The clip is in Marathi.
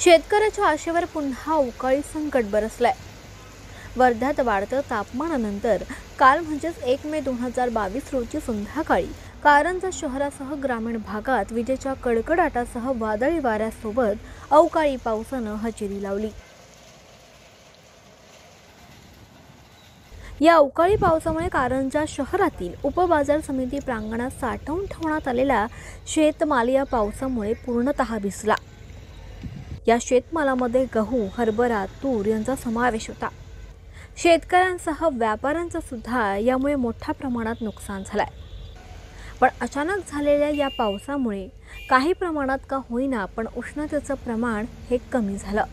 शेतकऱ्याच्या आशेवर पुन्हा अवकाळी संकट बरसलंय. वर्ध्यात वाढतं तापमानानंतर काल म्हणजेच एक मे दोन हजार बावीस रोजी संध्याकाळी कारंजा शहरासह ग्रामीण भागात विजेच्या कडकडाटासह वादळी वाऱ्यासोबत अवकाळी पावसानं हजेरी लावली. या अवकाळी पावसामुळे कारंजा शहरातील उपबाजार समिती प्रांगणात साठवून ठेवण्यात आलेला शेतमाल या पावसामुळे पूर्णतः भिजला. या शेतमालामध्ये गहू हरभरा तूर यांचा समावेश होता. शेतकऱ्यांसह व्यापाऱ्यांचं सुद्धा यामुळे मोठ्या प्रमाणात नुकसान झालंय. पण अचानक झालेल्या या पावसामुळे काही प्रमाणात का होईना पण उष्णतेचं प्रमाण हे कमी झालं.